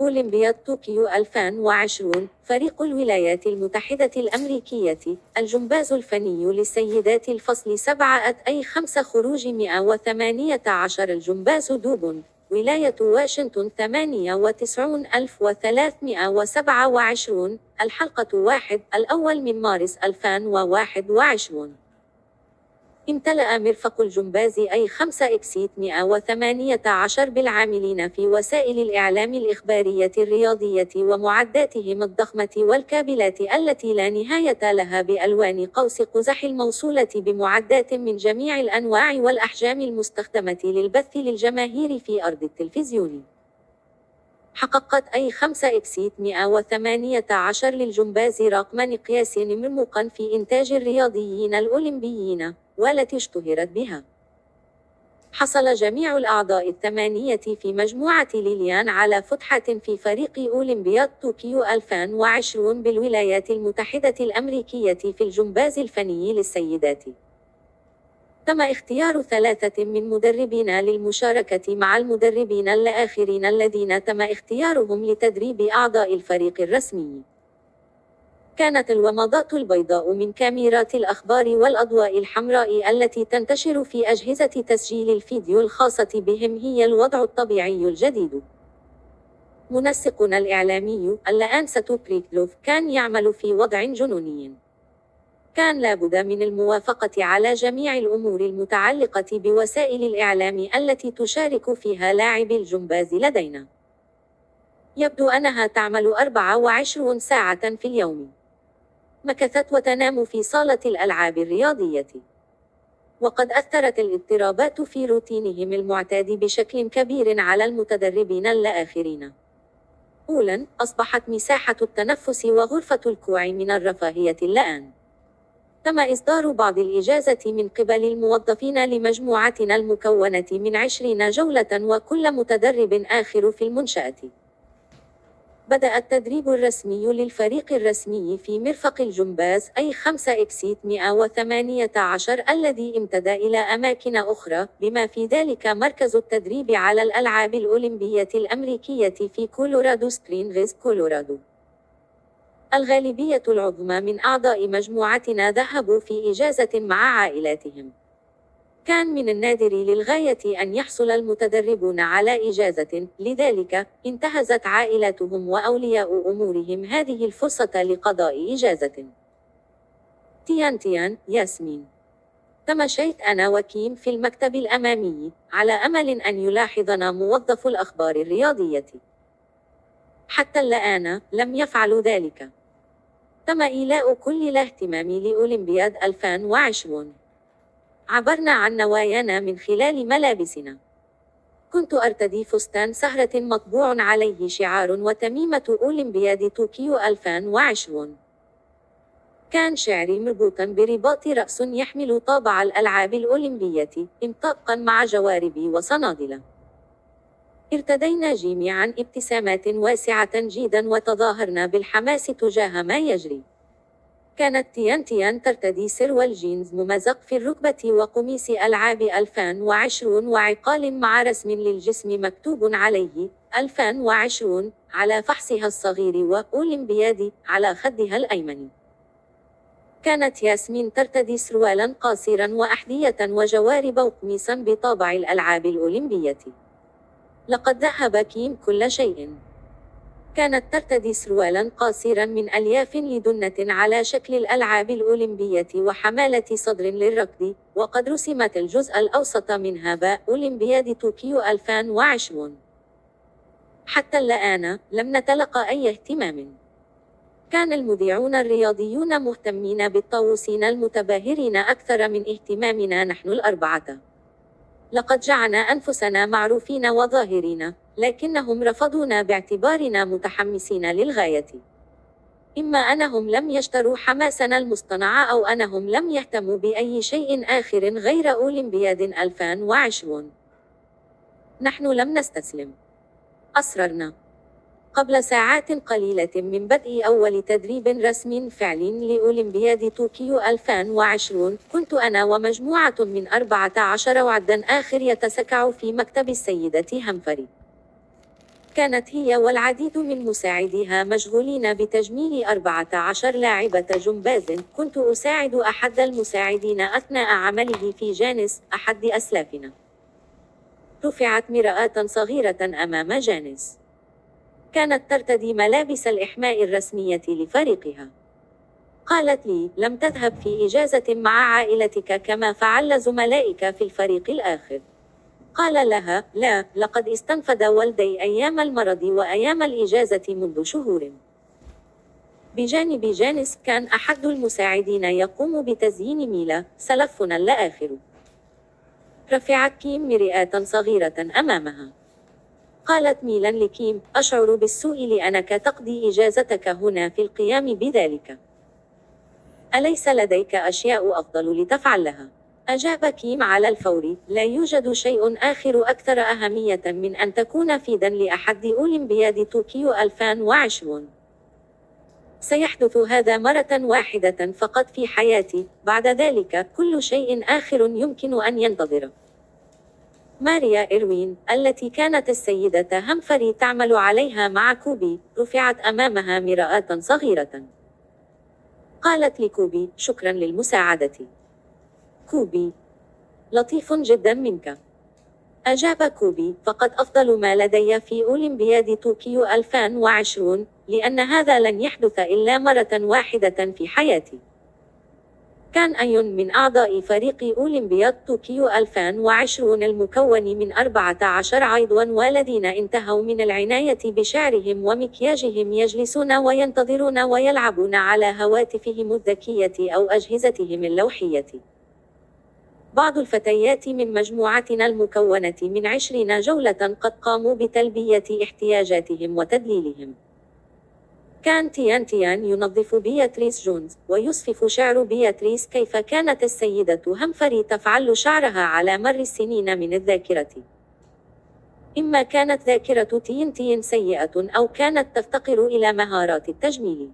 أولمبياد طوكيو 2020 فريق الولايات المتحدة الأمريكية الجمباز الفني للسيدات الفصل 7 I 5 خروج 118 الجمباز دوبونت ولاية واشنطن 98327 الحلقة 1 الأول من مارس 2021 امتلأ مرفق الجمباز I 5 Exit 118 بالعاملين في وسائل الإعلام الإخبارية الرياضية ومعداتهم الضخمة والكابلات التي لا نهاية لها بألوان قوس قزح الموصولة بمعدات من جميع الأنواع والأحجام المستخدمة للبث للجماهير في أرض التلفزيون. حققت I 5 Exit 118 للجمباز رقما قياسي مرموقا في إنتاج الرياضيين الأولمبيين. والتي اشتهرت بها. حصل جميع الأعضاء الثمانية في مجموعة ليليان على فتحة في فريق أولمبياد طوكيو 2020 بالولايات المتحدة الأمريكية في الجمباز الفني للسيدات. تم اختيار ثلاثة من مدربين للمشاركة مع المدربين الآخرين الذين تم اختيارهم لتدريب أعضاء الفريق الرسمي. كانت الومضات البيضاء من كاميرات الأخبار والأضواء الحمراء التي تنتشر في أجهزة تسجيل الفيديو الخاصة بهم هي الوضع الطبيعي الجديد. منسقنا الإعلامي اللآن ستوبريكلوف كان يعمل في وضع جنوني. كان لابد من الموافقة على جميع الأمور المتعلقة بوسائل الإعلام التي تشارك فيها لاعبي الجمباز لدينا. يبدو أنها تعمل 24 ساعة في اليوم. مكثت وتنام في صالة الألعاب الرياضية. وقد أثرت الاضطرابات في روتينهم المعتاد بشكل كبير على المتدربين الآخرين. أولاً، أصبحت مساحة التنفس وغرفة الكوع من الرفاهية الآن. تم إصدار بعض الإجازة من قبل الموظفين لمجموعتنا المكونة من عشرين جولة وكل متدرب آخر في المنشأة. بدأ التدريب الرسمي للفريق الرسمي في مرفق الجمباز I 5 Exit 118 الذي امتد إلى أماكن أخرى بما في ذلك مركز التدريب على الألعاب الأولمبية الأمريكية في كولورادو سبرينغز كولورادو. الغالبية العظمى من أعضاء مجموعتنا ذهبوا في إجازة مع عائلاتهم. كان من النادر للغاية أن يحصل المتدربون على إجازة، لذلك انتهزت عائلاتهم وأولياء أمورهم هذه الفرصة لقضاء إجازة. تيان تيان ياسمين تمشيت أنا وكيم في المكتب الأمامي على أمل أن يلاحظنا موظف الأخبار الرياضية. حتى الآن لم يفعلوا ذلك. تم إيلاء كل الاهتمام لأولمبياد 2020. عبرنا عن نوايانا من خلال ملابسنا. كنت أرتدي فستان سهرة مطبوع عليه شعار وتميمة أولمبياد طوكيو 2020. كان شعري مربوطا برباط رأس يحمل طابع الألعاب الأولمبية، انطاقا مع جوارب وصنادل. ارتدينا جميعا ابتسامات واسعة جدا وتظاهرنا بالحماس تجاه ما يجري. كانت تيان تيان ترتدي سروال جينز ممزق في الركبة وقميص ألعاب 2020 وعقال مع رسم للجسم مكتوب عليه 2020 على فحصها الصغير وأولمبيادي على خدها الأيمن. كانت ياسمين ترتدي سروالا قاصرا وأحذية وجوارب وقميصا بطابع الألعاب الأولمبية. لقد ذهب كيم كل شيء. كانت ترتدي سروالا قاصرا من ألياف لدنة على شكل الألعاب الأولمبية وحمالة صدر للركض، وقد رسمت الجزء الأوسط منها باء أولمبياد طوكيو 2020. حتى الآن لم نتلقى أي اهتمام. كان المذيعون الرياضيون مهتمين بالطاووسين المتباهرين أكثر من اهتمامنا نحن الأربعة. لقد جعلنا أنفسنا معروفين وظاهرين، لكنهم رفضونا باعتبارنا متحمسين للغاية. إما أنهم لم يشتروا حماسنا المصطنع أو أنهم لم يهتموا بأي شيء آخر غير أولمبياد 2020. نحن لم نستسلم. أصررنا. قبل ساعات قليلة من بدء أول تدريب رسمي فعلي لأولمبياد طوكيو 2020 كنت أنا ومجموعة من 14 وعدا آخر يتسكع في مكتب السيدة همفري كانت هي والعديد من مساعديها مشغولين بتجميل 14 لاعبة جمباز. كنت أساعد أحد المساعدين أثناء عمله في جانس أحد أسلافنا. رفعت مرآة صغيرة أمام جانس. كانت ترتدي ملابس الإحماء الرسمية لفريقها. قالت لي لم تذهب في إجازة مع عائلتك كما فعل زملائك في الفريق الآخر. قال لها لا لقد استنفد والدي أيام المرض وأيام الإجازة منذ شهور. بجانب جانس كان أحد المساعدين يقوم بتزيين ميلا سلفنا الآخر. رفعت كيم مرئة صغيرة أمامها. قالت ميلا لكيم أشعر بالسوء لأنك تقضي إجازتك هنا في القيام بذلك. أليس لديك أشياء أفضل لتفعلها؟ أجاب كيم على الفور. لا يوجد شيء آخر أكثر أهمية من أن تكون فيدا لأحد أولمبياد طوكيو 2020 سيحدث هذا مرة واحدة فقط في حياتي. بعد ذلك كل شيء آخر يمكن أن ينتظر. ماريا إيروين التي كانت السيدة همفري تعمل عليها مع كوبي رفعت أمامها مرآة صغيرة. قالت لكوبي شكرا للمساعدة. كوبي. لطيف جدا منك. أجاب كوبي فقد أفضل ما لدي في أولمبياد طوكيو 2020 لأن هذا لن يحدث إلا مرة واحدة في حياتي. كان أيون من أعضاء فريق أولمبياد طوكيو 2020 المكون من 14 عضوا والذين انتهوا من العناية بشعرهم ومكياجهم يجلسون وينتظرون ويلعبون على هواتفهم الذكية أو أجهزتهم اللوحية. بعض الفتيات من مجموعتنا المكونة من عشرين جولة قد قاموا بتلبية احتياجاتهم وتدليلهم. كان تيان تيان ينظف بياتريس جونز ويصفف شعر بياتريس كيف كانت السيدة همفري تفعل شعرها على مر السنين من الذاكرة إما كانت ذاكرة تين تين سيئة أو كانت تفتقر إلى مهارات التجميل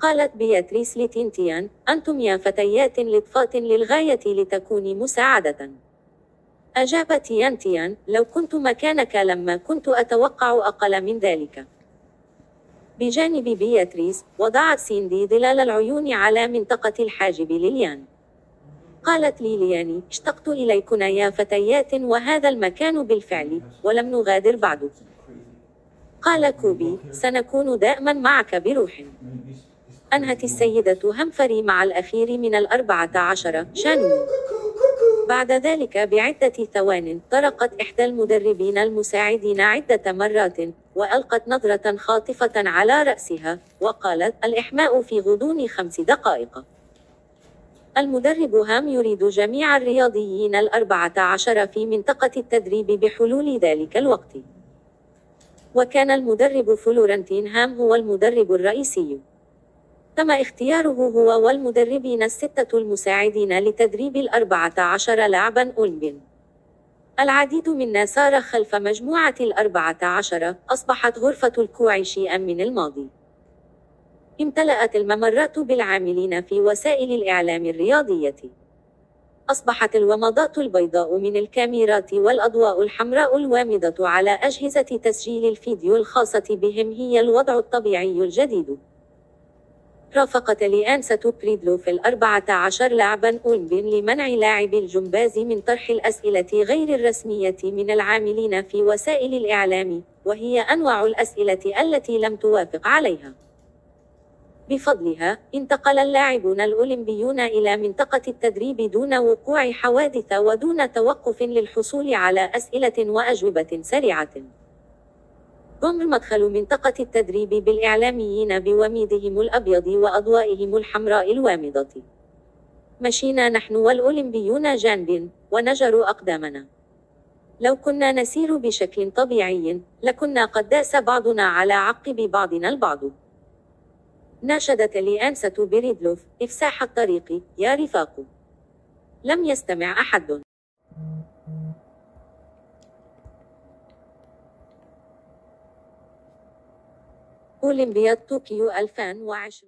قالت بياتريس لتينتيان أنتم يا فتيات لطفات للغاية لتكوني مساعدة. أجاب تيانتيان لو كنت مكانك لما كنت أتوقع أقل من ذلك. بجانب بياتريس وضعت سيندي ظلال العيون على منطقة الحاجب لليان قالت لي لياني اشتقت إليكن يا فتيات وهذا المكان بالفعل ولم نغادر بعد قال كوبي سنكون دائما معك بروح. أنهت السيدة همفري مع الأخير من الأربعة عشر شانو. بعد ذلك بعدة ثوان طرقت إحدى المدربين المساعدين عدة مرات وألقت نظرة خاطفة على رأسها وقالت الإحماء في غضون خمس دقائق. المدرب هام يريد جميع الرياضيين الأربعة عشر في منطقة التدريب بحلول ذلك الوقت. وكان المدرب فلورنتين هام هو المدرب الرئيسي. تم اختياره هو والمدربين الستة المساعدين لتدريب الأربعة عشر لاعبا أولمبي العديد منا سار خلف مجموعة الأربعة عشر أصبحت غرفة الكوع شيئا من الماضي. امتلأت الممرات بالعاملين في وسائل الإعلام الرياضية. أصبحت الومضات البيضاء من الكاميرات والأضواء الحمراء الوامضة على أجهزة تسجيل الفيديو الخاصة بهم هي الوضع الطبيعي الجديد. رافقت بريدلو في الأربعة عشر لاعبا أولمبي لمنع لاعب الجمباز من طرح الأسئلة غير الرسمية من العاملين في وسائل الإعلام وهي أنواع الأسئلة التي لم توافق عليها. بفضلها انتقل اللاعبون الأولمبيون إلى منطقة التدريب دون وقوع حوادث ودون توقف للحصول على أسئلة وأجوبة سريعة. ضمن مدخل منطقة التدريب بالإعلاميين بوميضهم الأبيض وأضوائهم الحمراء الوامضة. مشينا نحن والأولمبيون جانب، ونجروا أقدامنا. لو كنا نسير بشكل طبيعي، لكنا قد داس بعضنا على عقب بعضنا البعض. ناشدت لي أنسة بريدلوف إفساح الطريق يا رفاق. لم يستمع أحد. أولمبياد طوكيو 2020